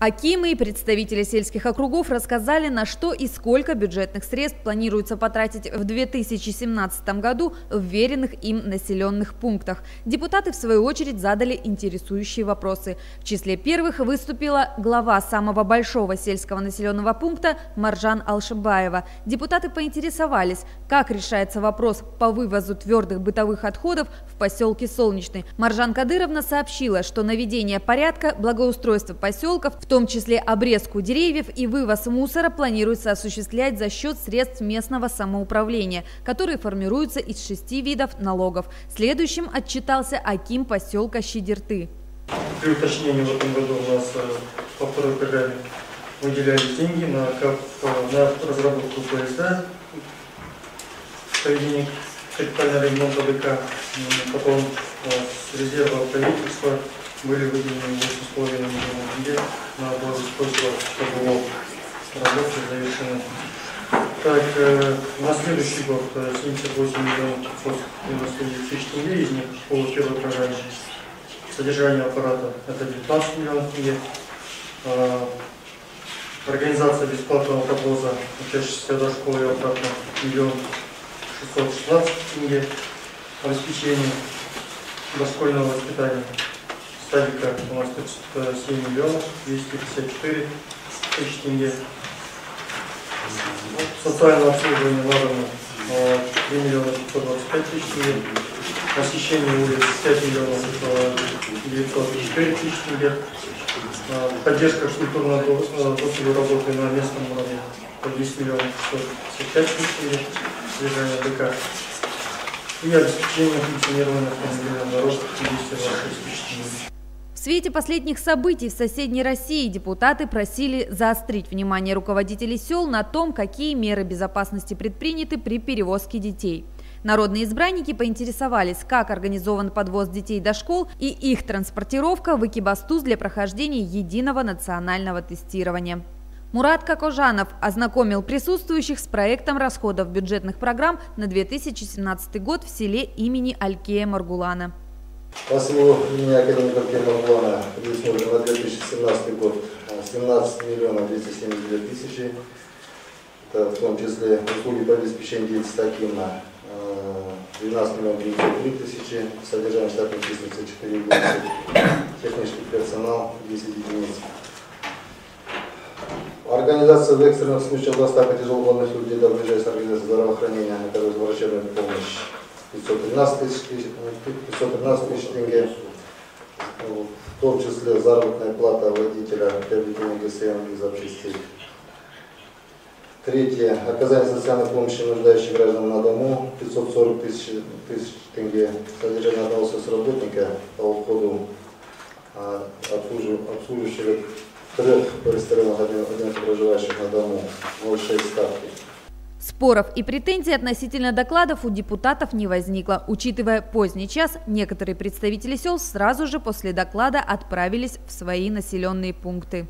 Акимы и представители сельских округов рассказали, на что и сколько бюджетных средств планируется потратить в 2017 году в веренных им населенных пунктах. Депутаты, в свою очередь, задали интересующие вопросы. В числе первых выступила глава самого большого сельского населенного пункта Маржан Алшибаева. Депутаты поинтересовались, как решается вопрос по вывозу твердых бытовых отходов в поселке Солнечный. Маржан Кадыровна сообщила, что наведение порядка, благоустройство поселков – том числе обрезку деревьев и вывоз мусора планируется осуществлять за счет средств местного самоуправления, которые формируются из шести видов налогов. Следующим отчитался Аким поселка Щедерты. При уточнении в этом году у нас э, по второй программе выделялись деньги на, э, на разработку ПСД, проведение капитального ремонта ДК, потом э, с резерва правительства были выделены 8,5 миллионов тенге на благоустройство торговых работы завершены. Так, э, на следующий год 78 э, миллионов 599 тысяч тенге, из них по первой содержание аппарата это 19 миллионов тенге. Э, организация бесплатного подвоза учащихся до школы и обратно миллион 616 тенге. Обеспечение дошкольного воспитания садика у нас тут 7 миллионов 254 тысяч тенге. Социальное обслуживание на дому 3 миллиона 525 тысяч тенге. Насыщение улиц 5 миллионов 904 тысяч тенге. Поддержка культурно-досуговой работы на местном уровне по 10 миллионов 655 тысяч тенге. Содержание ДК. И обеспечение функционирования автомобильных дорог 226 тысяч. В свете последних событий в соседней России депутаты просили заострить внимание руководителей сел на том, какие меры безопасности предприняты при перевозке детей. Народные избранники поинтересовались, как организован подвоз детей до школ и их транспортировка в Экибастуз для прохождения единого национального тестирования. Мурат Кокожанов ознакомил присутствующих с проектом расходов бюджетных программ на 2017 год в селе имени Алькея Маргулана. По слову академика Кемарблана предусмотрено на 2017 год 17 миллионов 272 тысячи. Это в том числе услуги по обеспечению деятельности Акима 12 миллионов 903 тысячи, содержание штатной численности 4 единицы, технический персонал 10 единиц. Организация в экстренных случаях доставки тяжелобольных людей до ближайшей организации здравоохранения, это врачебная помощь 513 тысяч, 513 тысяч тенге, в том числе заработная плата водителя приобретения ГСМ и запчастей. Третье. Оказание социальной помощи нуждающим гражданам на дому 540 тысяч, тысяч тенге. Содержание одного соцработника по уходу а, обслуживающего трех ресторанов одиноких проживающих на дому 0,6 ставки. Споров и претензий относительно докладов у депутатов не возникло. Учитывая поздний час, некоторые представители сел сразу же после доклада отправились в свои населенные пункты.